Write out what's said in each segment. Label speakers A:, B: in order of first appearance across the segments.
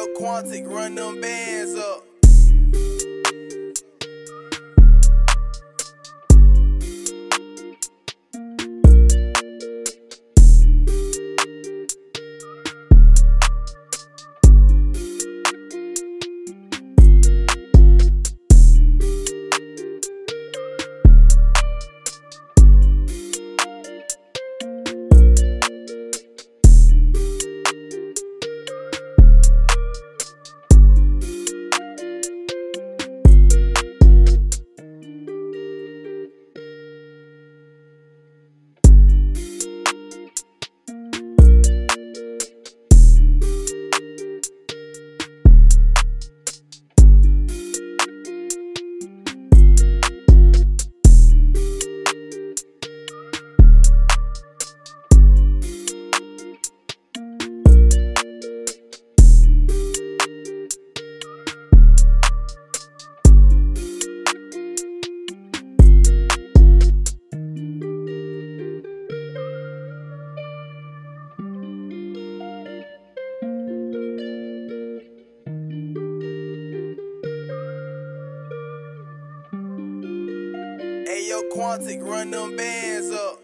A: Ayo, Quantich, run them bands up. Ayo, Quantich, run them bands up.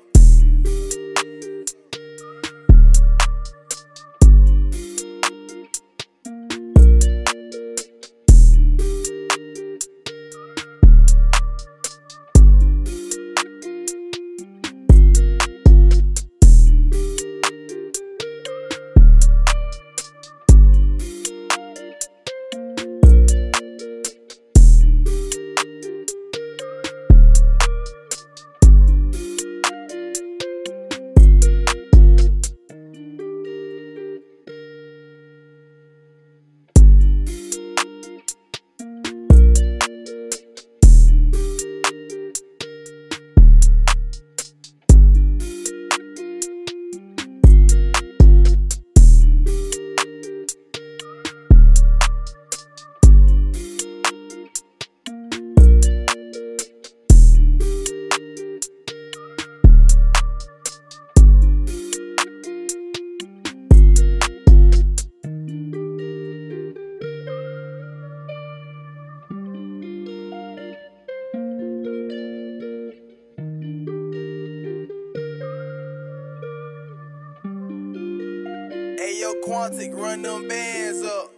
A: Ayo, Quantich, run them bands up.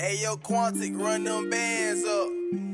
A: Ayo, Quantich, run them bands up.